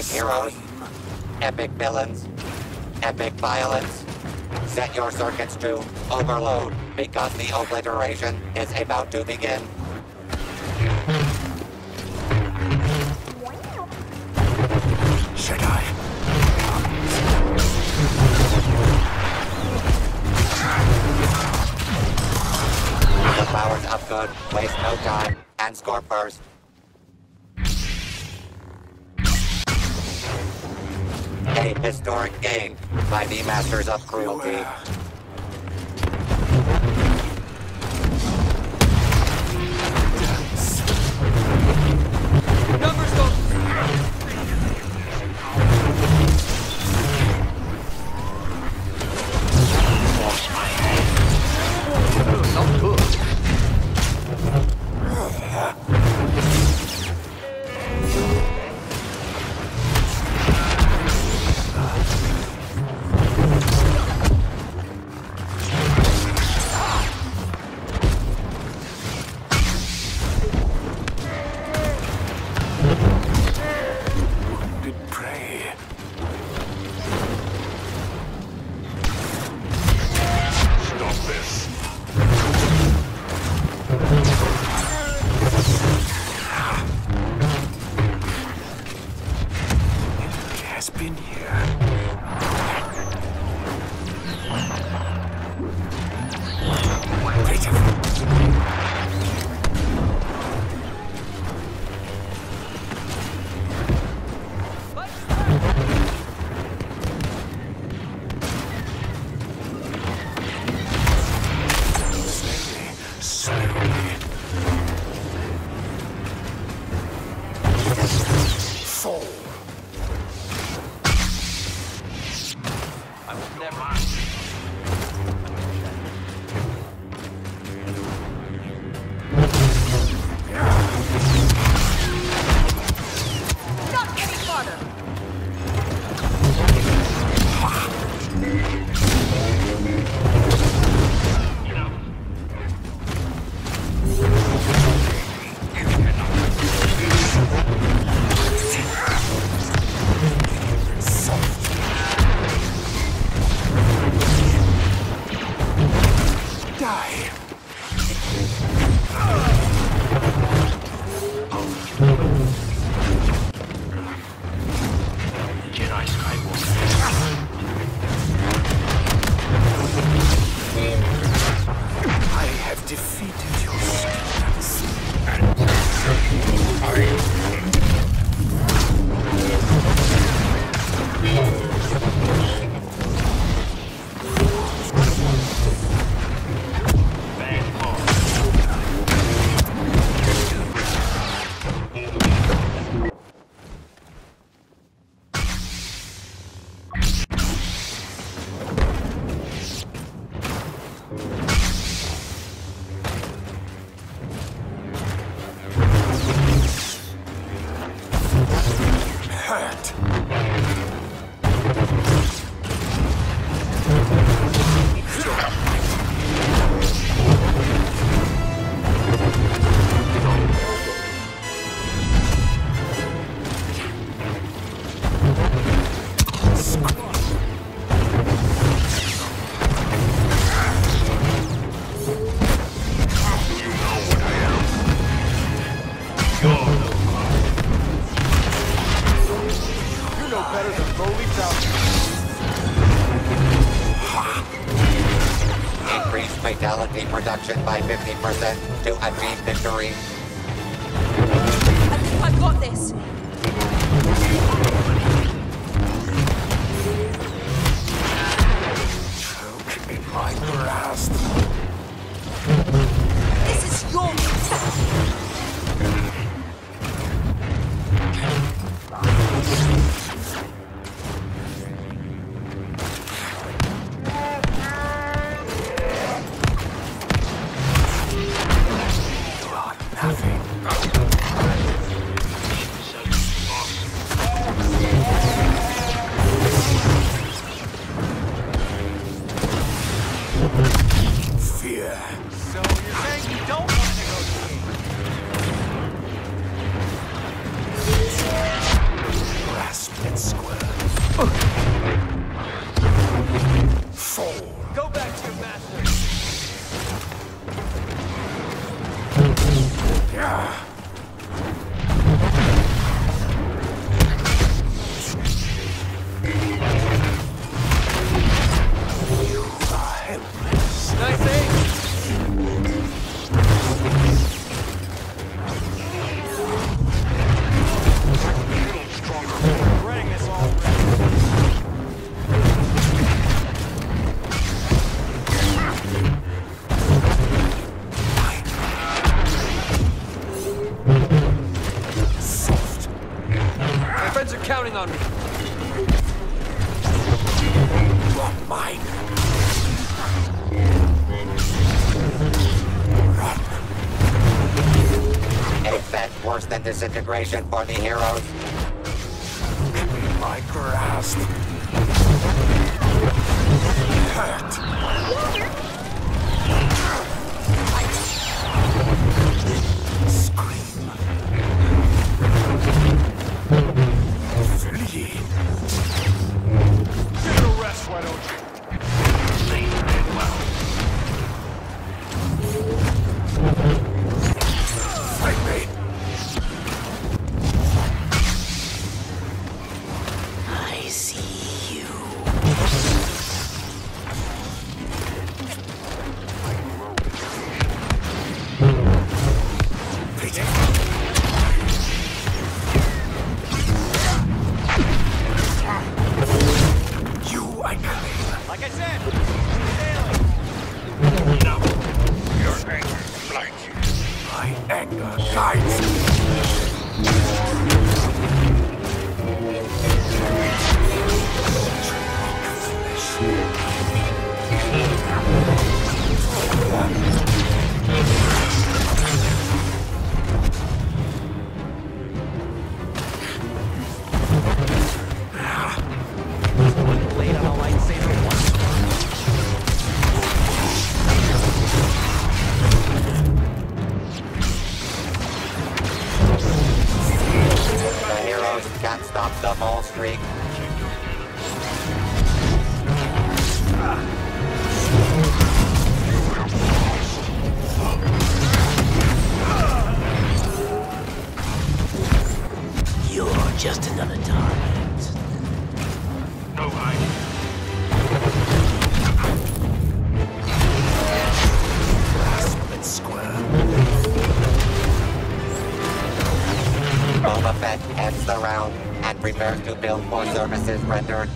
heroes, epic villains, epic violence. Set your circuits to overload because the obliteration is about to begin. A historic game by the Masters of Cruelty. Has been never. Die. Hurt. Fatality production by 50% to achieve victory. I think I've got this. disintegration for the heroes. My grasp. Hurt. Walter. My anger guides me. can't stop the ball streak. You're just another target. No, I... heads around and prepare to bill for services rendered